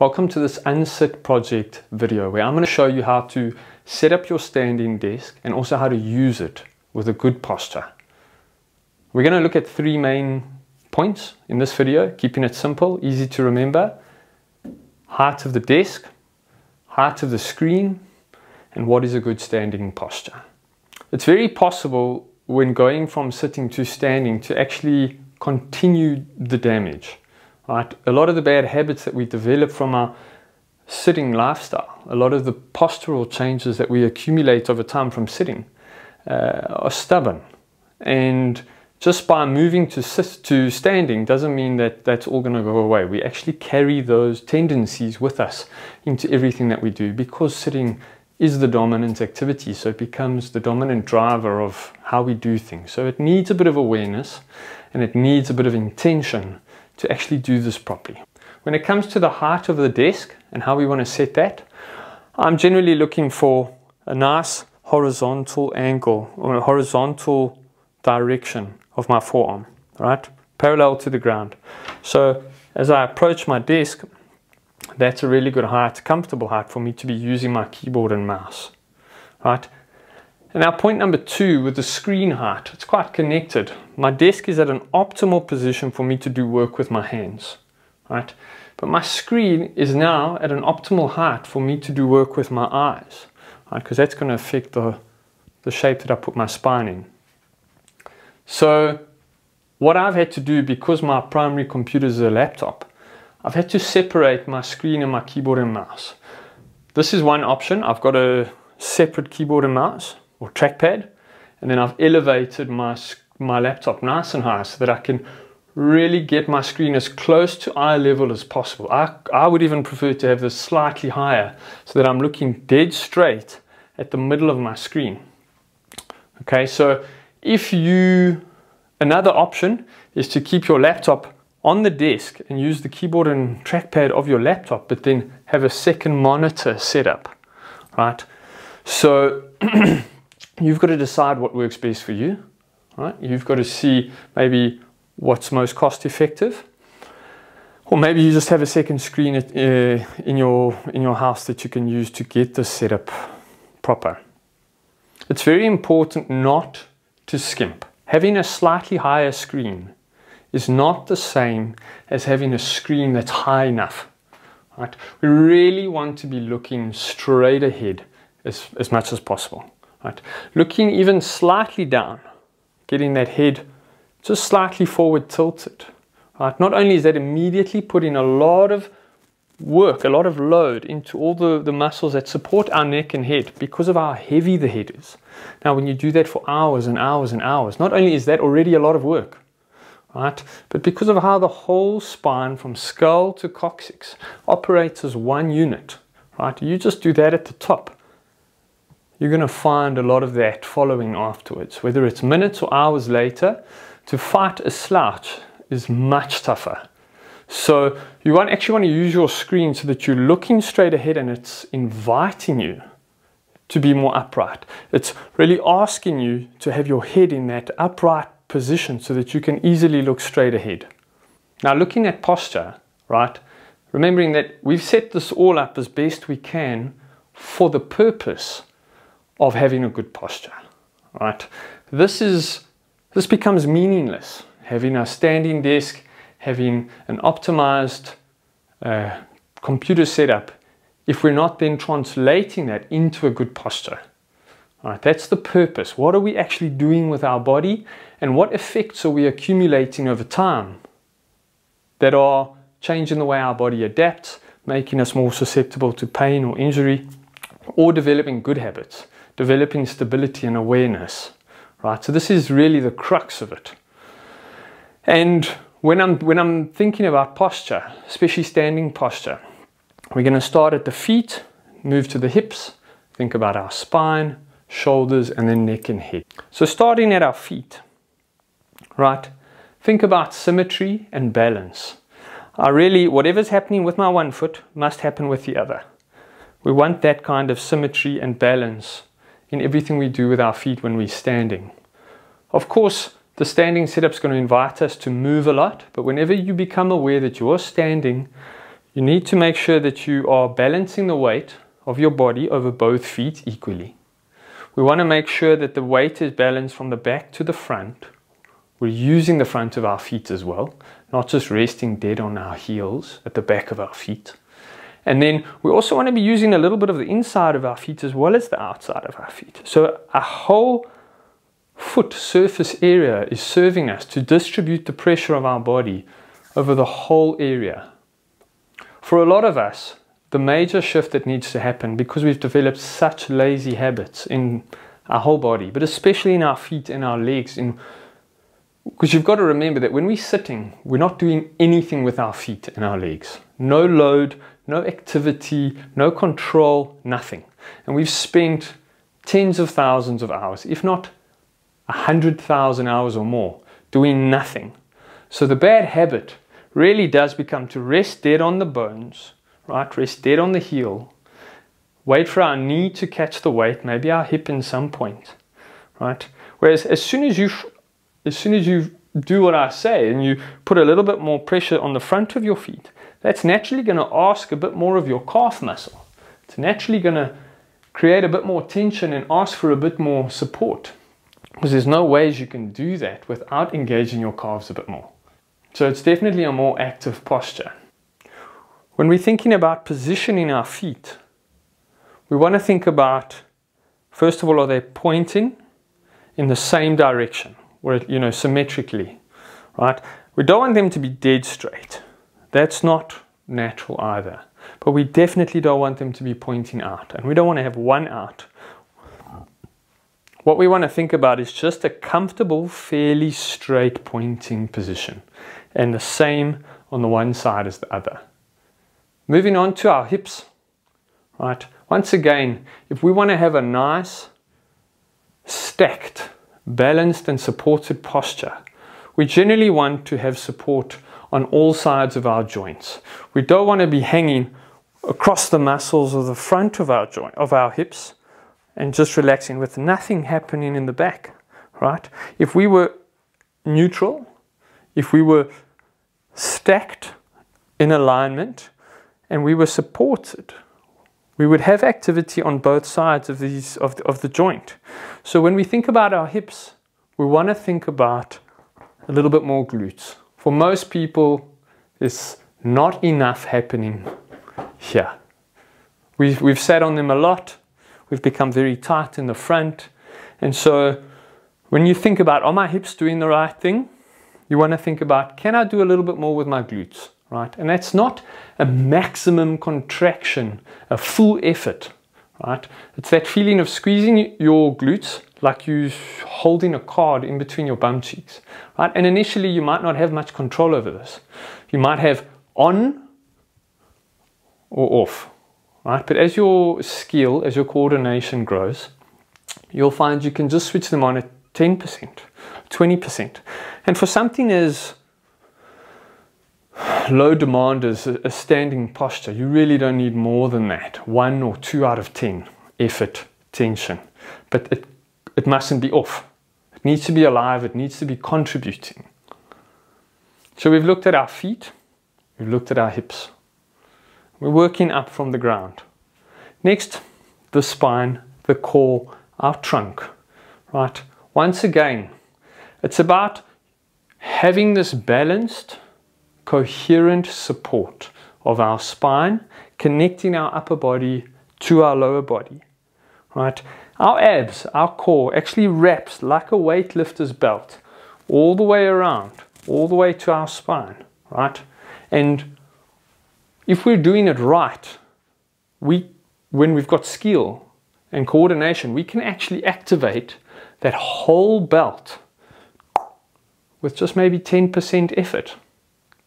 Welcome to this Unsit project video where I'm going to show you how to set up your standing desk and also how to use it with a good posture. We're going to look at three main points in this video, keeping it simple, easy to remember. Height of the desk, height of the screen, and what is a good standing posture. It's very possible when going from sitting to standing to actually continue the damage. Right? A lot of the bad habits that we develop from our sitting lifestyle, a lot of the postural changes that we accumulate over time from sitting uh, are stubborn. And just by moving to, sit, to standing doesn't mean that that's all going to go away. We actually carry those tendencies with us into everything that we do because sitting is the dominant activity. So it becomes the dominant driver of how we do things. So it needs a bit of awareness and it needs a bit of intention to actually do this properly. When it comes to the height of the desk and how we want to set that, I'm generally looking for a nice horizontal angle or a horizontal direction of my forearm, right? Parallel to the ground. So as I approach my desk, that's a really good height, comfortable height for me to be using my keyboard and mouse, right? And now point number two with the screen height, it's quite connected. My desk is at an optimal position for me to do work with my hands, right? But my screen is now at an optimal height for me to do work with my eyes, right? Because that's going to affect the, the shape that I put my spine in. So what I've had to do, because my primary computer is a laptop, I've had to separate my screen and my keyboard and mouse. This is one option. I've got a separate keyboard and mouse or trackpad. And then I've elevated my, my laptop nice and high so that I can really get my screen as close to eye level as possible. I, I would even prefer to have this slightly higher so that I'm looking dead straight at the middle of my screen. Okay, so if you, another option is to keep your laptop on the desk and use the keyboard and trackpad of your laptop, but then have a second monitor set up, right? So you've got to decide what works best for you, right? You've got to see maybe what's most cost effective. Or maybe you just have a second screen at, uh, in, your, in your house that you can use to get this setup proper. It's very important not to skimp. Having a slightly higher screen is not the same as having a screen that's high enough. Right? We really want to be looking straight ahead as, as much as possible. Right? Looking even slightly down, getting that head just slightly forward tilted. Right? Not only is that immediately putting a lot of work, a lot of load into all the, the muscles that support our neck and head because of how heavy the head is. Now, when you do that for hours and hours and hours, not only is that already a lot of work, right, but because of how the whole spine from skull to coccyx operates as one unit, right, you just do that at the top you're going to find a lot of that following afterwards. Whether it's minutes or hours later, to fight a slouch is much tougher. So you want, actually want to use your screen so that you're looking straight ahead and it's inviting you to be more upright. It's really asking you to have your head in that upright position so that you can easily look straight ahead. Now looking at posture, right, remembering that we've set this all up as best we can for the purpose of having a good posture, right? This is this becomes meaningless. Having a standing desk, having an optimized uh, computer setup, if we're not then translating that into a good posture. Right, that's the purpose. What are we actually doing with our body and what effects are we accumulating over time that are changing the way our body adapts, making us more susceptible to pain or injury, or developing good habits developing stability and awareness, right? So this is really the crux of it. And when I'm, when I'm thinking about posture, especially standing posture, we're going to start at the feet, move to the hips, think about our spine, shoulders, and then neck and head. So starting at our feet, right? Think about symmetry and balance. I really, whatever's happening with my one foot must happen with the other. We want that kind of symmetry and balance in everything we do with our feet when we're standing. Of course, the standing setup is going to invite us to move a lot, but whenever you become aware that you're standing, you need to make sure that you are balancing the weight of your body over both feet equally. We want to make sure that the weight is balanced from the back to the front. We're using the front of our feet as well, not just resting dead on our heels at the back of our feet. And then we also want to be using a little bit of the inside of our feet as well as the outside of our feet. So our whole foot surface area is serving us to distribute the pressure of our body over the whole area. For a lot of us, the major shift that needs to happen because we've developed such lazy habits in our whole body, but especially in our feet and our legs. In, because you've got to remember that when we're sitting, we're not doing anything with our feet and our legs. No load, no activity, no control, nothing. And we've spent tens of thousands of hours, if not a hundred thousand hours or more, doing nothing. So the bad habit really does become to rest dead on the bones right? Rest dead on the heel. Wait for our knee to catch the weight, maybe our hip in some point, right? Whereas as soon as you, as soon as you do what I say and you put a little bit more pressure on the front of your feet, that's naturally going to ask a bit more of your calf muscle. It's naturally going to create a bit more tension and ask for a bit more support. Because there's no ways you can do that without engaging your calves a bit more. So it's definitely a more active posture. When we're thinking about positioning our feet, we want to think about first of all, are they pointing in the same direction, or you know, symmetrically, right? We don't want them to be dead straight. That's not natural either. But we definitely don't want them to be pointing out, and we don't want to have one out. What we want to think about is just a comfortable, fairly straight pointing position, and the same on the one side as the other. Moving on to our hips, right? Once again, if we want to have a nice, stacked, balanced and supported posture, we generally want to have support on all sides of our joints. We don't want to be hanging across the muscles of the front of our joint, of our hips, and just relaxing with nothing happening in the back, right? If we were neutral, if we were stacked in alignment, and we were supported. We would have activity on both sides of, these, of, the, of the joint. So when we think about our hips, we want to think about a little bit more glutes. For most people, there's not enough happening here. We've, we've sat on them a lot. We've become very tight in the front. And so when you think about, are my hips doing the right thing? You want to think about, can I do a little bit more with my glutes? right? And that's not a maximum contraction, a full effort, right? It's that feeling of squeezing your glutes like you're holding a card in between your bum cheeks, right? And initially you might not have much control over this. You might have on or off, right? But as your skill, as your coordination grows, you'll find you can just switch them on at 10%, 20%. And for something as low demand is a standing posture. You really don't need more than that. One or two out of 10 effort, tension. But it, it mustn't be off. It needs to be alive. It needs to be contributing. So we've looked at our feet. We've looked at our hips. We're working up from the ground. Next, the spine, the core, our trunk, right? Once again, it's about having this balanced coherent support of our spine, connecting our upper body to our lower body. Right? Our abs, our core actually wraps like a weightlifter's belt all the way around, all the way to our spine, right? And if we're doing it right, we when we've got skill and coordination, we can actually activate that whole belt with just maybe 10% effort.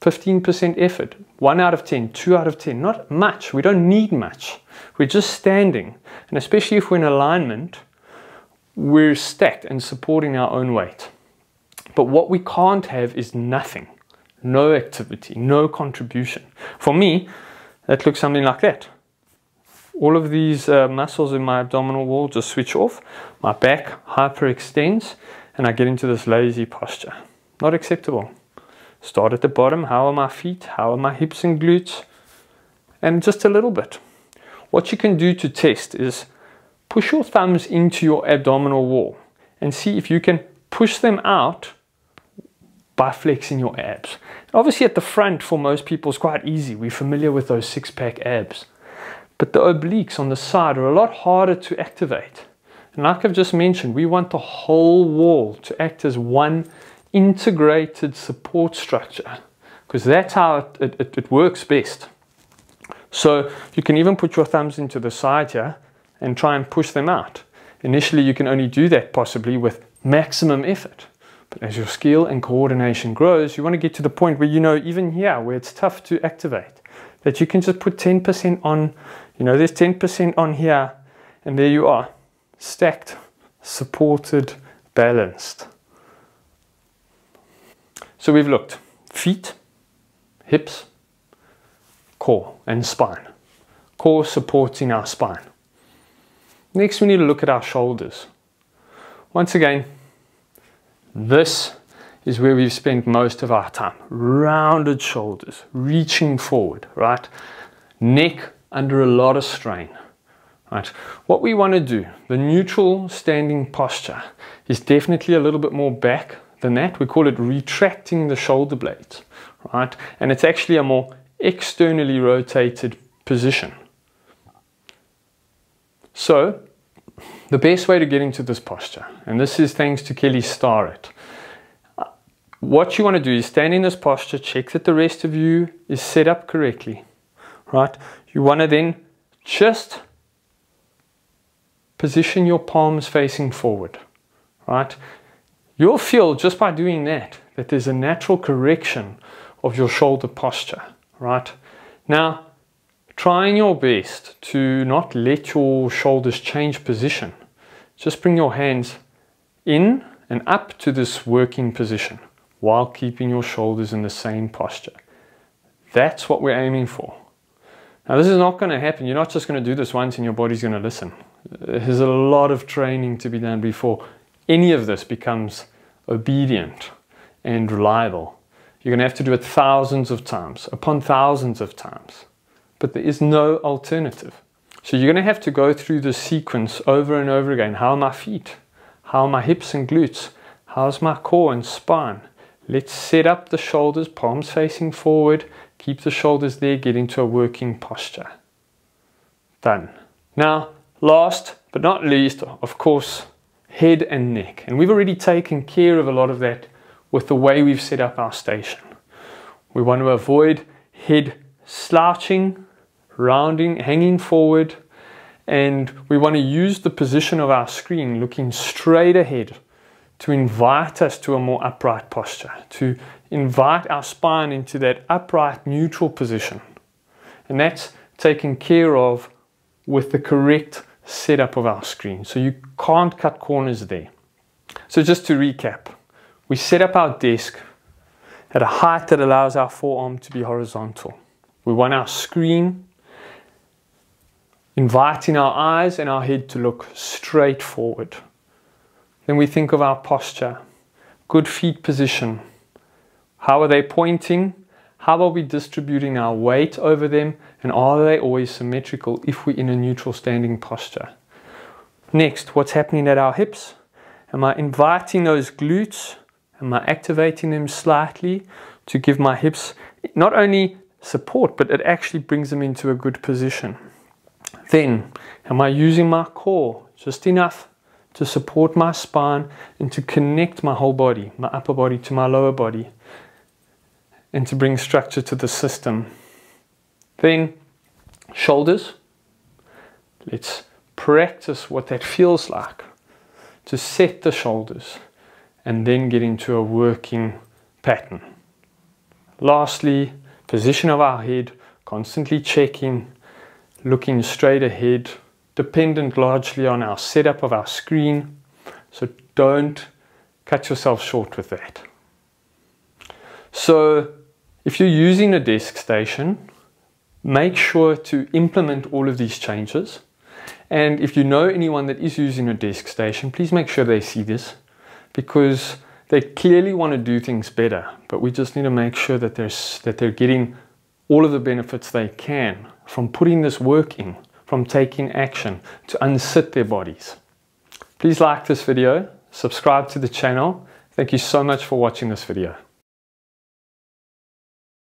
15% effort, 1 out of 10, 2 out of 10, not much. We don't need much. We're just standing. And especially if we're in alignment, we're stacked and supporting our own weight. But what we can't have is nothing. No activity, no contribution. For me, that looks something like that. All of these uh, muscles in my abdominal wall just switch off. My back hyperextends and I get into this lazy posture. Not acceptable. Start at the bottom. How are my feet? How are my hips and glutes? and just a little bit. What you can do to test is push your thumbs into your abdominal wall and see if you can push them out by flexing your abs. Obviously at the front for most people is quite easy. We're familiar with those six pack abs. But the obliques on the side are a lot harder to activate. And like I've just mentioned, we want the whole wall to act as one integrated support structure because that's how it, it, it, works best. So you can even put your thumbs into the side here and try and push them out. Initially, you can only do that possibly with maximum effort. But as your skill and coordination grows, you want to get to the point where you know, even here, where it's tough to activate, that you can just put 10% on, you know, there's 10% on here, and there you are, stacked, supported, balanced. So we've looked feet, hips, core, and spine. Core supporting our spine. Next, we need to look at our shoulders. Once again, this is where we've spent most of our time. Rounded shoulders, reaching forward, right? Neck under a lot of strain, right? What we want to do, the neutral standing posture, is definitely a little bit more back than that. We call it retracting the shoulder blades, right? And it's actually a more externally rotated position. So the best way to get into this posture, and this is thanks to Kelly Starrett, what you want to do is stand in this posture, check that the rest of you is set up correctly, right? You want to then just position your palms facing forward, right? You'll feel just by doing that that there's a natural correction of your shoulder posture, right? Now, trying your best to not let your shoulders change position. Just bring your hands in and up to this working position while keeping your shoulders in the same posture. That's what we're aiming for. Now, this is not going to happen. You're not just going to do this once and your body's going to listen. There's a lot of training to be done before any of this becomes obedient and reliable. You're going to have to do it thousands of times upon thousands of times but there is no alternative. So you're going to have to go through the sequence over and over again. How are my feet? How are my hips and glutes? How's my core and spine? Let's set up the shoulders, palms facing forward. Keep the shoulders there, get into a working posture. Done. Now, last but not least, of course, head and neck. And we've already taken care of a lot of that with the way we've set up our station. We want to avoid head slouching rounding, hanging forward, and we want to use the position of our screen looking straight ahead to invite us to a more upright posture, to invite our spine into that upright neutral position. And that's taken care of with the correct setup of our screen. So you can't cut corners there. So just to recap, we set up our desk at a height that allows our forearm to be horizontal. We want our screen inviting our eyes and our head to look straight forward. Then we think of our posture, good feet position. How are they pointing? How are we distributing our weight over them? And are they always symmetrical if we're in a neutral standing posture? Next, what's happening at our hips? Am I inviting those glutes? Am I activating them slightly to give my hips not only support, but it actually brings them into a good position? Then, am I using my core just enough to support my spine and to connect my whole body, my upper body to my lower body, and to bring structure to the system? Then, shoulders. Let's practice what that feels like to set the shoulders and then get into a working pattern. Lastly, position of our head, constantly checking looking straight ahead, dependent largely on our setup of our screen. So don't cut yourself short with that. So if you're using a desk station, make sure to implement all of these changes. And if you know anyone that is using a desk station, please make sure they see this because they clearly want to do things better, but we just need to make sure that, they're, that they're getting all of the benefits they can from putting this work in, from taking action to unsit their bodies. Please like this video, subscribe to the channel. Thank you so much for watching this video.